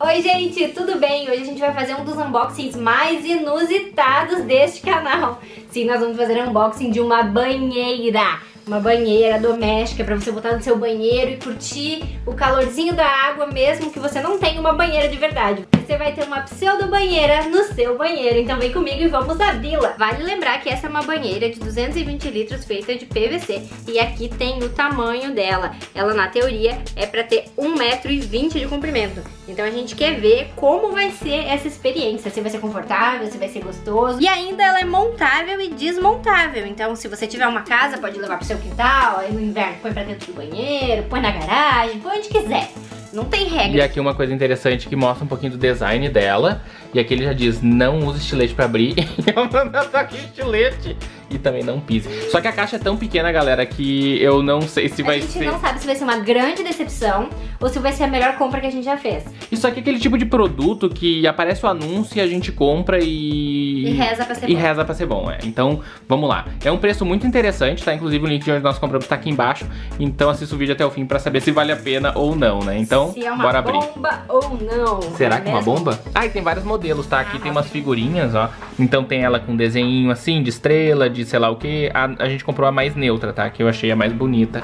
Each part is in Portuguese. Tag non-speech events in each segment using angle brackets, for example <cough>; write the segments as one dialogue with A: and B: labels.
A: Oi gente, tudo bem? Hoje a gente vai fazer um dos unboxings mais inusitados deste canal. Sim, nós vamos fazer um unboxing de uma banheira. Uma banheira doméstica para você botar no seu banheiro e curtir o calorzinho da água mesmo que você não tenha uma banheira de verdade. Você vai ter uma pseudo banheira no seu banheiro, então vem comigo e vamos abri-la. Vale lembrar que essa é uma banheira de 220 litros feita de PVC e aqui tem o tamanho dela. Ela na teoria é para ter 1,20m de comprimento. Então a gente quer ver como vai ser essa experiência, se vai ser confortável, se vai ser gostoso. E ainda ela é montável e desmontável, então se você tiver uma casa pode levar pro seu quintal, aí no inverno põe pra dentro do banheiro, põe na garagem, põe onde quiser. Não tem regra.
B: E aqui uma coisa interessante que mostra um pouquinho do design dela. E aqui ele já diz, não use estilete pra abrir. <laughs> eu mando aqui estilete. E também não pise. Só que a caixa é tão pequena, galera, que eu não sei se
A: a
B: vai
A: gente
B: ser...
A: não sabe se vai ser uma grande decepção ou se vai ser a melhor compra que a gente já fez.
B: Isso aqui é aquele tipo de produto que aparece o anúncio e a gente compra e...
A: E reza pra ser
B: e
A: bom.
B: reza pra ser bom, é. Então, vamos lá. É um preço muito interessante, tá? Inclusive o link de onde nós compramos tá aqui embaixo. Então assista o vídeo até o fim pra saber se vale a pena ou não, né? Então,
A: se é uma
B: bora abrir.
A: bomba ou não.
B: Será
A: não
B: que é uma bomba? Ah, e tem vários modelos, tá? Aqui
A: Ah,
B: tem umas figurinhas, ó. Então tem ela com desenho assim, de estrela, de sei lá o que. A, a gente comprou a mais neutra, tá? Que eu achei a mais bonita.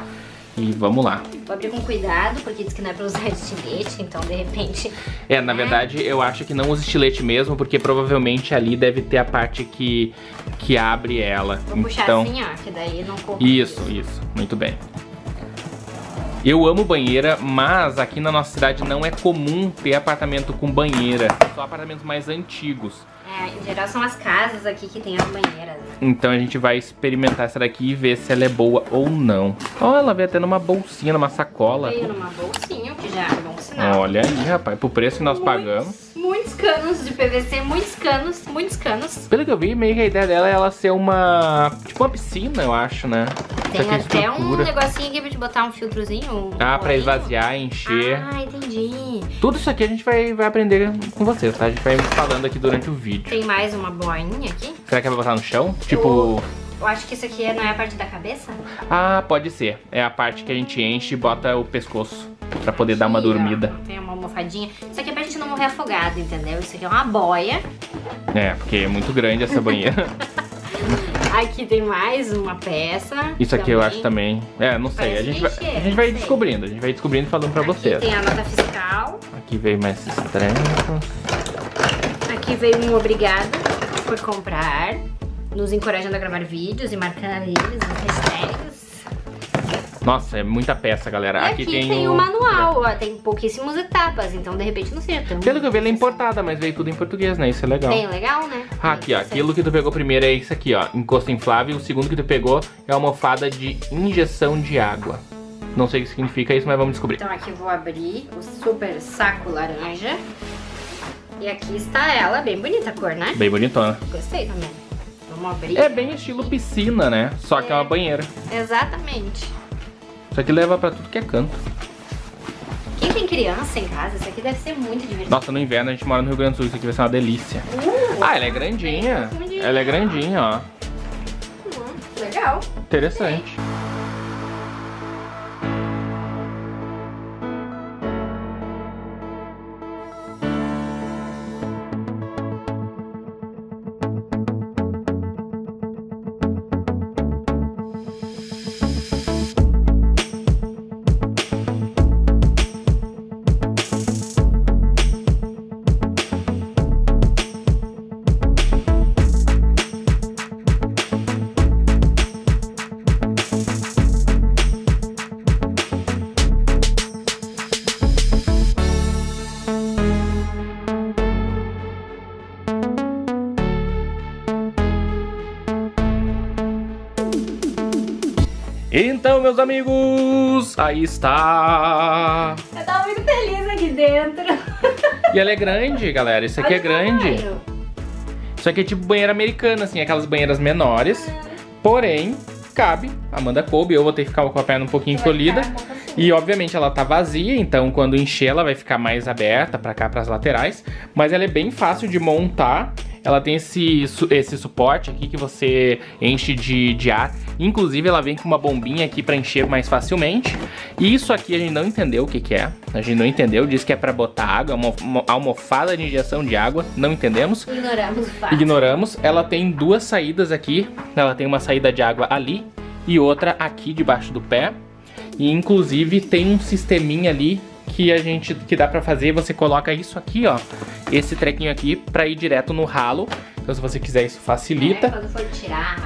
B: E vamos lá.
A: Vou abrir com cuidado, porque diz que não é pra usar <laughs> estilete, então de repente...
B: É, na verdade, eu acho que não usa estilete mesmo, porque provavelmente ali deve ter a parte que, que abre ela.
A: Vou puxar
B: então,
A: assim, ó, que daí não corre.
B: Isso, isso. Muito bem. Eu amo banheira, mas aqui na nossa cidade não é comum ter apartamento com banheira. Só apartamentos mais antigos.
A: É, em geral são as casas aqui que tem as banheiras.
B: Então a gente vai experimentar essa daqui e ver se ela é boa ou não. Ó, ela veio até numa bolsinha, numa sacola.
A: Veio numa bolsinha, o que já é bom sinal.
B: Olha aí, rapaz, pro preço que nós pagamos.
A: Muitos canos de PVC, muitos canos, muitos canos.
B: Pelo que eu vi, meio que a ideia dela é ela ser uma. Tipo uma piscina, eu acho, né?
A: Tem
B: aqui é
A: até um negocinho aqui pra te botar um filtrozinho. Um
B: Ah, pra esvaziar, encher.
A: Ah, entendi.
B: Tudo isso aqui a gente vai, vai aprender com vocês, tá? A gente vai falando aqui durante o vídeo.
A: Tem mais uma boinha aqui.
B: Será que vai botar no chão? Tipo.
A: Eu acho que isso aqui não é a parte da cabeça?
B: Ah, pode ser. É a parte que a gente enche e bota o pescoço. Pra poder dar uma
A: Aqui, ó,
B: dormida.
A: Tem uma almofadinha. Isso aqui é pra gente não morrer afogado, entendeu? Isso aqui é uma boia.
B: É, porque é muito grande essa banheira. <laughs>
A: Aqui tem mais uma peça.
B: Isso aqui eu acho também. É, não sei. A
A: Parece
B: gente, vai, a gente vai
A: sei.
B: descobrindo. A gente vai descobrindo e falando pra
A: Aqui
B: vocês.
A: tem a nota fiscal.
B: Aqui veio mais estranhos.
A: Aqui veio um obrigado por comprar. Nos encorajando a gravar vídeos e marcando eles nos hashtags.
B: Nossa, é muita peça, galera.
A: E aqui, tem, o manual, ó, tem pouquíssimas etapas, então de repente não seja tão.
B: Pelo que eu vi, ela é importada, mas veio tudo em português, né? Isso é legal.
A: Bem legal, né?
B: Ah, aqui, ó. Aquilo que tu pegou primeiro é isso aqui, ó. Encosto inflável. O segundo que tu pegou é a almofada de injeção de água. Não sei o que significa isso, mas vamos descobrir.
A: Então aqui eu vou abrir o super saco laranja. E aqui está ela, bem bonita a cor, né?
B: Bem bonitona.
A: Gostei também. Vamos abrir.
B: É bem estilo piscina, né? Só que é uma banheira.
A: Exatamente.
B: Isso aqui leva pra tudo que é canto.
A: Quem tem criança em casa, isso aqui deve ser muito divertido.
B: Nossa, no inverno a gente mora no Rio Grande do Sul, isso aqui vai ser uma delícia.
A: Uh,
B: Ah, ela é grandinha. Ela é grandinha, ó.
A: hum, legal.
B: Interessante. Então, meus amigos, aí está.
A: Eu tava muito feliz aqui dentro.
B: E ela é grande, galera. Isso aqui
A: Olha
B: é grande.
A: tamanho.
B: Isso aqui é tipo banheira americana, assim, aquelas banheiras menores. Porém, cabe. Amanda coube, eu vou ter que ficar com a perna um pouquinho encolhida. E obviamente ela tá vazia, então quando encher ela vai ficar mais aberta pra cá, pras laterais. Mas ela é bem fácil de montar. Ela tem esse, esse suporte aqui que você enche de, de ar. Inclusive, ela vem com uma bombinha aqui para encher mais facilmente. E isso aqui a gente não entendeu o que, que é. A gente não entendeu. Diz que é para botar água, uma, uma almofada de injeção de água. Não entendemos.
A: Ignoramos o fato.
B: Ignoramos. Ela tem duas saídas aqui. Ela tem uma saída de água ali e outra aqui debaixo do pé. E inclusive tem um sisteminha ali que a gente que dá pra fazer, você coloca isso aqui, ó, esse trequinho aqui pra ir direto no ralo. Então se você quiser isso
A: É,
B: facilita.
A: quando for tirar.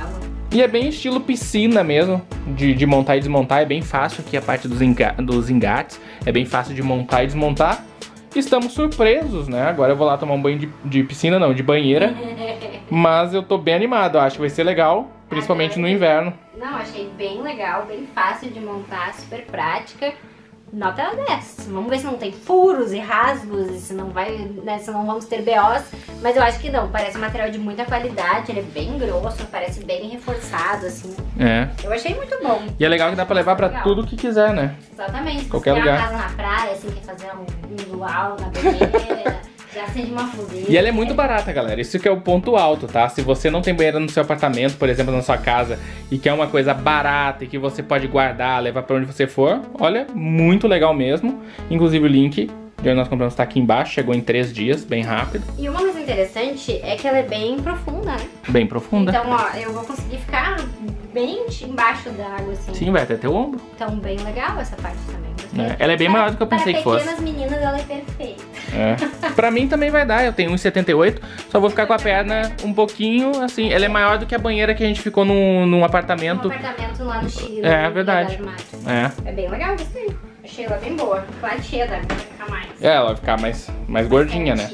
B: E é bem estilo piscina mesmo, de, de montar e desmontar, é bem fácil aqui a parte dos, enga dos engates, é bem fácil de montar e desmontar. Estamos surpresos, né? Agora eu vou lá tomar um banho de, de piscina, não, de banheira. <laughs> Mas eu tô bem animado, eu acho que vai ser legal, principalmente no inverno.
A: Não, achei bem legal, bem fácil de montar, super prática. Nota 10. Vamos ver se não tem furos e rasgos, e se não vai, né, se não vamos ter BOs. Mas eu acho que não, parece um material de muita qualidade, ele é bem grosso, parece bem reforçado, assim.
B: É.
A: Eu achei muito bom.
B: E é legal que dá pra levar pra
A: Legal.
B: tudo que quiser, né?
A: Exatamente. Se
B: Qualquer
A: tem uma
B: lugar.
A: casa na praia, assim, quer fazer um, um luau na banheira, já acende uma fogueira.
B: E ela é muito barata, galera. Isso que é o ponto alto, tá? Se você não tem banheira no seu apartamento, por exemplo, na sua casa, e quer uma coisa barata e que você pode guardar, levar pra onde você for, olha, muito legal mesmo. Inclusive o link de onde nós compramos tá aqui embaixo, chegou em três dias, bem rápido,
A: E uma coisa interessante é que ela é bem profunda, né?
B: bem profunda.
A: Então, ó, eu vou conseguir ficar bem embaixo da água, assim.
B: Sim, vai até teu ombro.
A: Então, bem legal essa parte também.
B: É, ela é bem maior do que eu pensei
A: Para
B: que fosse.
A: pequenas meninas, ela é perfeita.
B: É. Pra mim também vai dar, eu tenho 1,78, só vou ficar com a perna um pouquinho assim. Ela é maior do que a banheira que a gente ficou num, num
A: Um
B: apartamento.
A: apartamento lá no Chile.
B: É, verdade. É.
A: É bem legal, gostei. Achei ela bem boa. Claro, cheia da vai ficar mais.
B: É, ela vai ficar mais, mais gordinha, né?